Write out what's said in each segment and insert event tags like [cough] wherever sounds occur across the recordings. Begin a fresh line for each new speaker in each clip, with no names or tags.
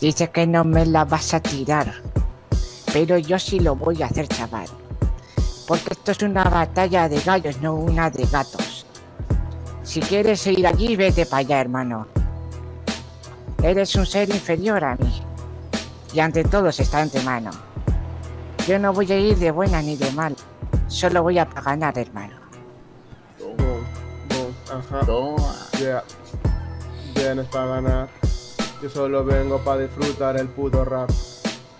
Dices que no me la vas a tirar. Pero yo sí lo voy a hacer, chaval. Porque esto es una batalla de gallos, no una de gatos. Si quieres ir allí, vete para allá, hermano. Eres un ser inferior a mí. Y ante todo está ante mano. Yo no voy a ir de buena ni de mal. Solo voy a ganar, hermano.
Boom, ajá. Toma. Yeah. Vienes para ganar. Yo solo vengo para disfrutar el puto rap.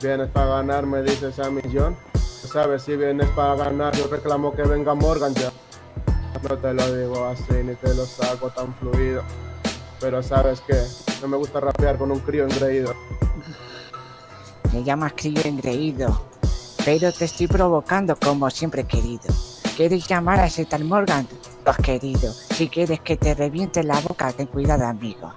Vienes para ganar, me dices a millón. Sabes, si vienes para ganar, yo reclamo que venga Morgan ya. No te lo digo así, ni te lo saco tan fluido. Pero sabes que no me gusta rapear con un crío engreído.
Me llamas crío engreído, pero te estoy provocando como siempre querido. ¿Quieres llamar a ese tal Morgan? Pues querido, si quieres que te reviente la boca, ten cuidado amigo.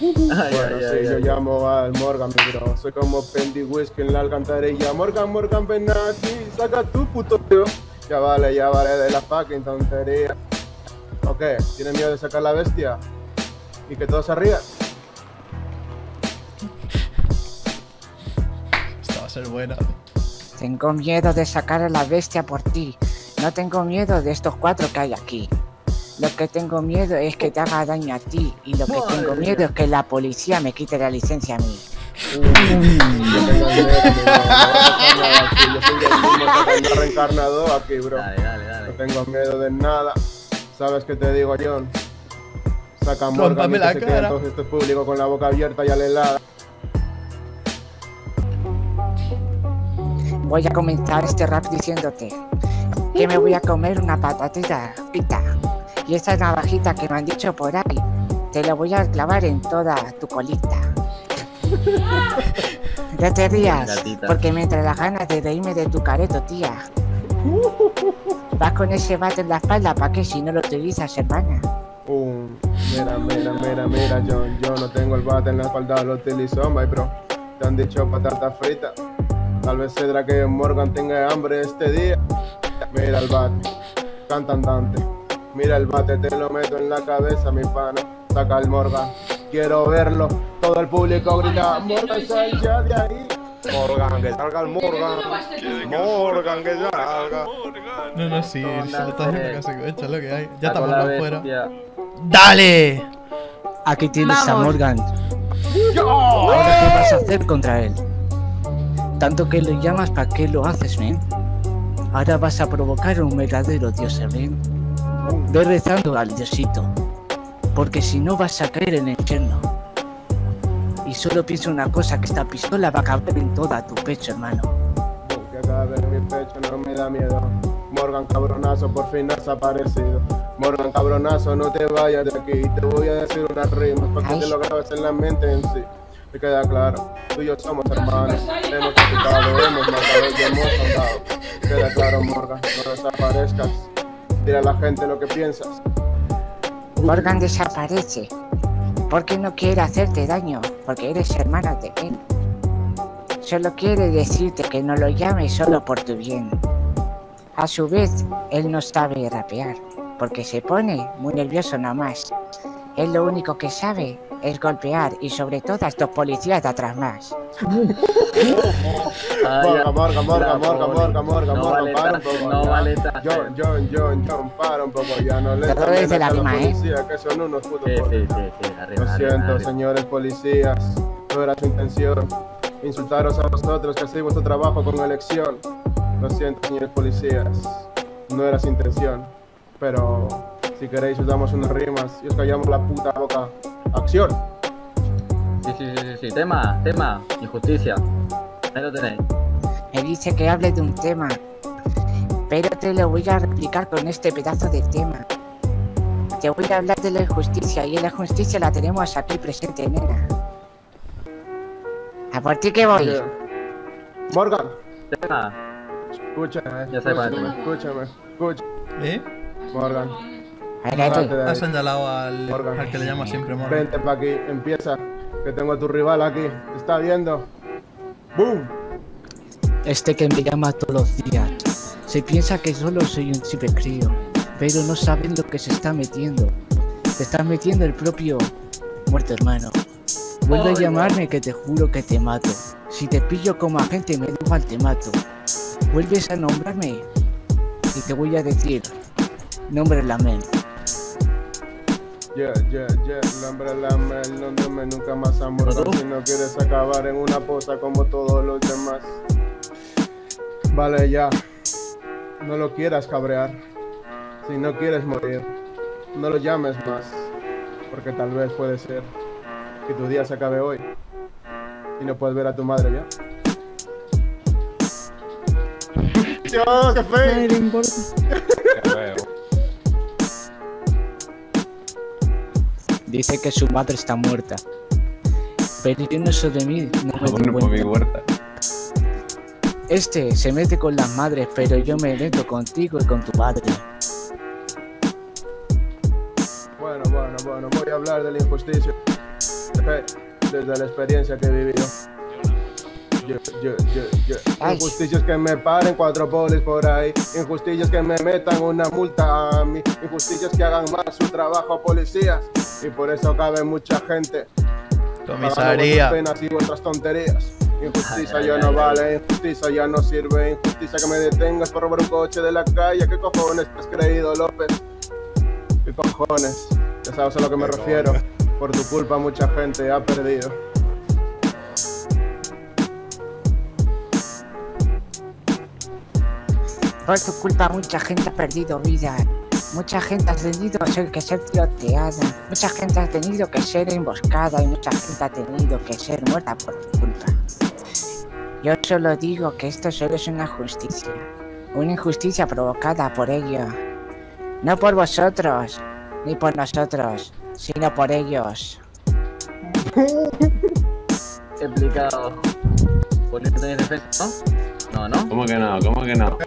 [laughs]
bueno, sí, yo llamo al Morgan, mi bro. Soy como Pendy Whisky en la alcantarilla. Morgan, Morgan, ven aquí, saca tu puto tío. Ya vale, ya vale de la fucking tontería. Ok, ¿tienes miedo de sacar la bestia? Y que todos se rían.
Esta va a ser buena.
Tengo miedo de sacar a la bestia por ti. No tengo miedo de estos cuatro que hay aquí. Lo que tengo miedo es que te haga daño a ti. Y lo que tengo miedo es que la policía me quite la licencia a mí.
Yo reencarnado aquí, bro. No tengo miedo de nada. ¿Sabes qué te digo, John? Saca Morgan y que se quede todo este público con la boca abierta y alelada.
Voy a comenzar este rap diciéndote que me voy a comer una patatita pita. Y esa navajita que me han dicho por ahí, te la voy a clavar en toda tu colita. No te rías, porque me entra las ganas de reírme de tu careto, tía. Vas con ese bate en la espalda, ¿para qué si no lo utilizas, hermana?
Um, mira, mira, mira, mira, John, yo no tengo el bate en la espalda, lo utilizo, my bro. Te han dicho patata frita. Tal vez cedra que Morgan tenga hambre este día. Mira el bate, cantandante. Mira el bate, te lo meto en la cabeza, mi pana. Saca el Morgan. Quiero verlo. Todo el público grita, Morgan, sal ya de ahí. Morgan, que salga el Morgan. Morgan, que salga.
No, no, sí, se lo está haciendo casi hecho lo que hay. Ya estamos afuera. ¡Dale!
Aquí tienes a Morgan. Ahora, ¿qué vas a hacer contra él? Tanto que lo llamas, ¿para qué lo haces, men? Ahora vas a provocar un verdadero dios, ¿ven? Ve rezando al diosito, porque si no vas a caer en el infierno. Y solo piensa una cosa, que esta pistola va a caber en toda tu pecho, hermano.
Que cabe en mi pecho no me da miedo. Morgan cabronazo, por fin has aparecido. Morgan cabronazo, no te vayas de aquí. Te voy a decir unas rimas para que te lo grabes en la mente en sí. Te queda claro, tú y yo somos hermanos. Hemos platicado, hemos matado y hemos andado. Queda claro, Morgan, no desaparezcas. Dile a la gente lo que piensas.
Morgan desaparece. Porque no quiere hacerte daño, porque eres hermana de él. Solo quiere decirte que no lo llames solo por tu bien. A su vez, él no sabe rapear, porque se pone muy nervioso nomás. Él lo único que sabe es golpear y sobre todo a estos policías de atrás más.
Morgan, Morgan, Morgan, Morgan, Morgan, Morgan, Morgan, para un poco.
No vale
John, John, John, John, para un poco ya, no le
Todo desde la rima, ¿eh?
que son unos putos
Sí, sí, sí, sí, arriba,
Lo siento,
arriba.
señores policías, no era su intención insultaros a vosotros que hacéis vuestro trabajo con elección. Lo siento, señores policías, no era su intención. Pero si queréis os damos unas rimas y os callamos la puta boca. ¡Acción!
Sí, sí, sí, sí, sí. Tema, tema, injusticia. Ahí lo tenéis.
Me dice que hable de un tema, pero te lo voy a replicar con este pedazo de tema. Te voy a hablar de la injusticia y la injusticia la tenemos aquí presente, nena. ¿A por ti que voy?
Morgan,
Tema.
escúchame, escúchame, escúchame, escúchame.
¿Eh?
Morgan,
Ahora tú.
párate de ahí.
Ha señalado al,
Morgan.
al que le llama siempre Morgan.
Vente pa' aquí, empieza, que tengo a tu rival aquí, te está viendo. ¡Boom!
Este que me llama todos los días. Se piensa que solo soy un simple crío, pero no saben lo que se está metiendo. Se está metiendo el propio muerto hermano. Vuelve a llamarme que te juro que te mato. Si te pillo como agente me igual te mato. Vuelves a nombrarme y te voy a decir, nombre la mente.
Yeah, yeah, yeah, nombre la mel, no nunca más amor. Si no quieres acabar en una posa como todos los demás. Vale, ya. No lo quieras cabrear. Si no quieres morir No lo llames más. Porque tal vez puede ser Que tu día se acabe hoy Y no puedes ver a tu madre ya. Dios, qué feo
Dice que su madre está muerta. Pero yo no soy de mí, no me doy
cuenta. mi huerta.
Este se mete con las madres, pero yo me meto contigo y con tu padre.
Bueno, bueno, bueno, voy a hablar de la injusticia. Desde la experiencia que he vivido. Injusticias que me paren cuatro polis por ahí. Injusticias que me metan una multa a mí. Injusticias que hagan mal su trabajo a policías. Y por eso cabe mucha gente.
Comisaría.
penas y vuestras tonterías. Injusticia ya no vale, injusticia ya no sirve. Injusticia que me detengas por robar un coche de la calle. ¿Qué cojones te has creído, López? ¿Qué cojones? Ya sabes a lo que me refiero. Por tu culpa mucha gente ha perdido.
Por tu culpa mucha gente ha perdido vida. Mucha gente ha tenido que ser tiroteada. Mucha gente ha tenido que ser emboscada y mucha gente ha tenido que ser muerta por tu culpa. Yo solo digo que esto solo es una justicia. Una injusticia provocada por ello. No por vosotros, ni por nosotros, sino por ellos. [laughs]
Explicado. ¿Por qué tenéis defensa, no? No, ¿no?
¿Cómo que no? ¿Cómo que no?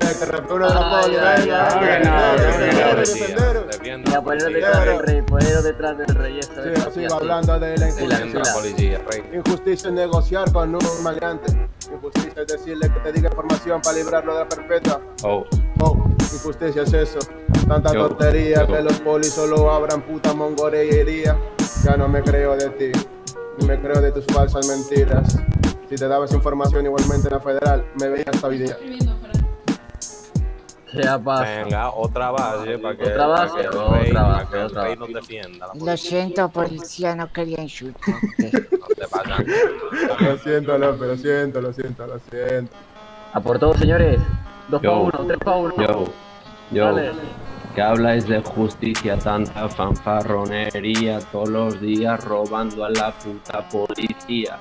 Ya, ponerlo detrás del rey, ponerlo detrás del rey.
Sí, sigo hablando de la injusticia. Injusticia es negociar con un maleante. Injusticia es decirle que te diga información para librarlo de la perpetua.
Oh.
Oh, injusticia es eso. Tanta tontería que los polis solo abran puta mongorería. Ya no me creo de ti, ni me creo de tus falsas mentiras. Si te dabas información igualmente en la federal, me veía hasta hoy día.
Venga, otra base para que,
otra base,
rey, otra base, que el rey nos defienda.
Lo siento, policía, no quería insultarte.
no te pasan.
lo siento, López, lo siento, lo siento, lo siento.
A por todos, señores. Dos para uno, tres para uno.
Yo, yo. Que habláis de justicia, tanta fanfarronería, todos los días robando a la puta policía.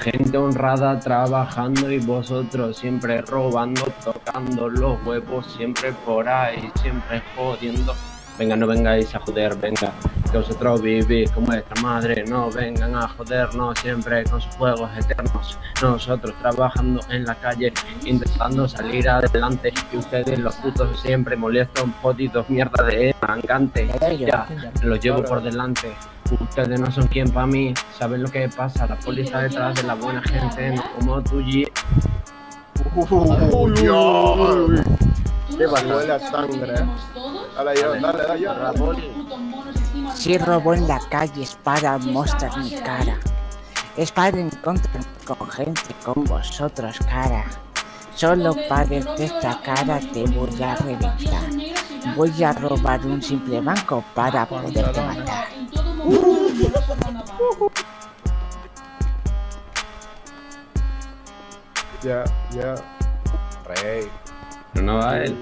Gente honrada trabajando y vosotros siempre robando, tocando los huevos, siempre por ahí, siempre jodiendo. Venga, no vengáis a joder, venga, que vosotros vivís como esta madre, no vengan a jodernos siempre con sus juegos eternos. Nosotros trabajando en la calle, intentando salir adelante, y ustedes los putos siempre molestos, jodidos, mierda de mangante. Ya, los llevo por delante. Ustedes no son quien para mí, saben lo que pasa, la policía detrás de la buena gente, no como tú, G.
Qué huele a sangre. Dale yo, dale, dale yo.
Si robo en la calle es para mostrar mi cara. Es para encontrar con gente con vosotros cara. Solo para verte esta cara te voy a reventar. Voy a robar un simple banco para poderte matar.
Ya, ya.
Rey. No va él.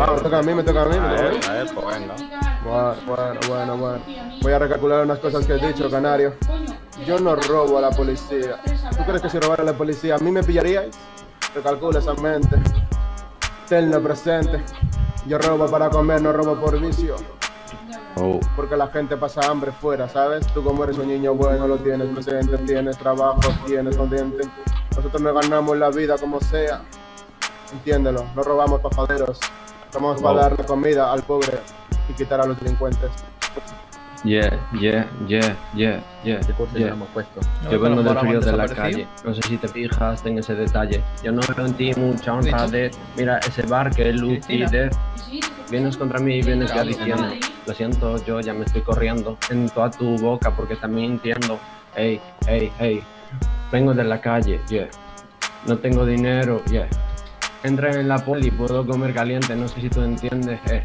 ah, me toca a mí, me toca a mí.
A él, a él, pues venga.
Bueno, bueno, bueno, bueno. Voy a recalcular unas cosas que he dicho, Canario. Yo no robo a la policía. ¿Tú crees que si robara a la policía a mí me pillaríais? Recalcula esa mente. Tenlo presente. Yo robo para comer, no robo por vicio.
Oh.
Porque la gente pasa hambre fuera, ¿sabes? Tú como eres un niño bueno lo tienes presente, tienes trabajo, tienes consciente. Nosotros nos ganamos la vida como sea. Entiéndelo, no robamos pajaderos. Estamos para darle comida al pobre y quitar a los delincuentes.
Yeah, yeah, yeah, yeah, yeah.
yeah. hemos puesto?
Yo vengo del frío de la calle. No sé si te fijas en ese detalle. Yo no veo en ti mucha honradez. Mira ese bar que es lucidez. Vienes contra mí y vienes ya diciendo. Lo siento, yo ya me estoy corriendo en toda tu boca porque estás mintiendo. Ey, ey, ey. Vengo de la calle, yeah. No tengo dinero, yeah. Entré en la poli, puedo comer caliente, no sé si tú entiendes, eh.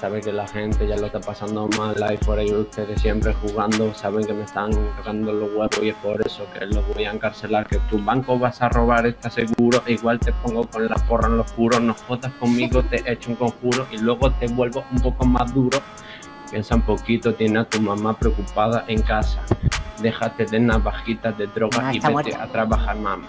Sabe que la gente ya lo está pasando mal, ahí por ahí ustedes siempre jugando, saben que me están cagando los huevos y es por eso que los voy a encarcelar, que tu banco vas a robar, está seguro, igual te pongo con la porra en los puros, no jodas conmigo, te echo un conjuro y luego te vuelvo un poco más duro. Piensa un poquito, tiene a tu mamá preocupada en casa. Déjate de navajitas de droga y vete a trabajar, mamá.